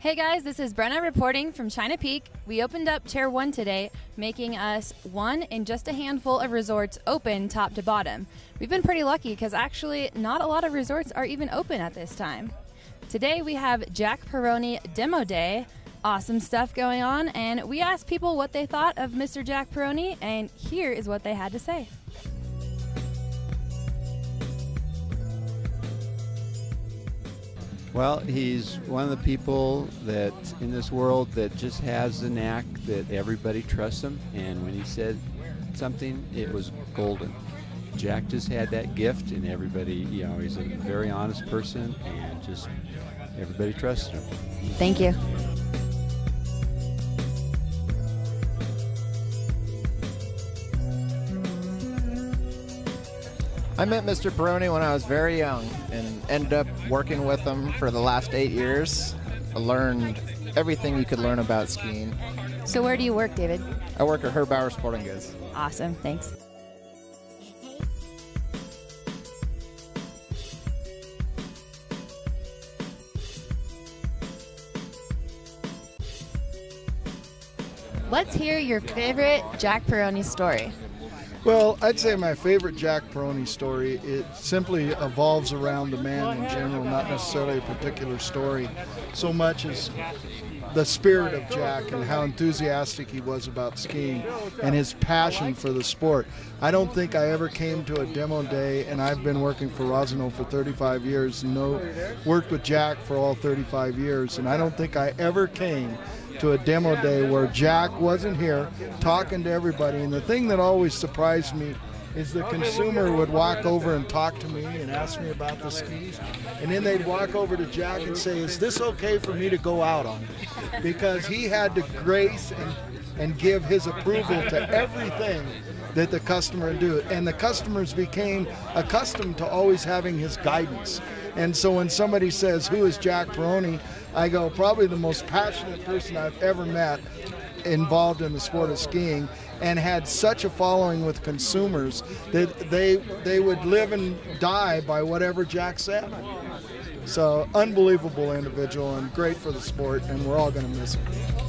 Hey guys, this is Brenna reporting from China Peak. We opened up Chair 1 today, making us one in just a handful of resorts open top to bottom. We've been pretty lucky because actually not a lot of resorts are even open at this time. Today we have Jack Pieroni Demo Day. Awesome stuff going on, and we asked people what they thought of Mr. Jack Pieroni, and here is what they had to say. Well, he's one of the people that in this world that just has the knack that everybody trusts him, and when he said something, it was golden. Jack just had that gift, and everybody, you know, he's a very honest person, and just everybody trusted him. Thank you. I met Mr. Pieroni when I was very young and ended up working with him for the last eight years. I learned everything you could learn about skiing. So, where do you work, David? I work at Herb Bauer Sporting Goods. Awesome, thanks. Let's hear your favorite Jack Pieroni story. Well, I'd say my favorite Jack Pieroni story, it simply evolves around the man in general, not necessarily a particular story, so much as the spirit of Jack and how enthusiastic he was about skiing and his passion for the sport. I don't think I ever came to a demo day, and I've been working for Rossignol for 35 years, no, worked with Jack for all 35 years, and I don't think I ever came to a demo day where Jack wasn't here talking to everybody. And the thing that always surprised me is the consumer would walk over and talk to me and ask me about the skis. And then they'd walk over to Jack and say, Is this okay for me to go out on? Because he had to grace and, and give his approval to everything that the customer do. And the customers became accustomed to always having his guidance. And so when somebody says, Who is Jack Pieroni? I go, probably the most passionate person I've ever met involved in the sport of skiing and had such a following with consumers that they they would live and die by whatever Jack said. So unbelievable individual and great for the sport and we're all going to miss him.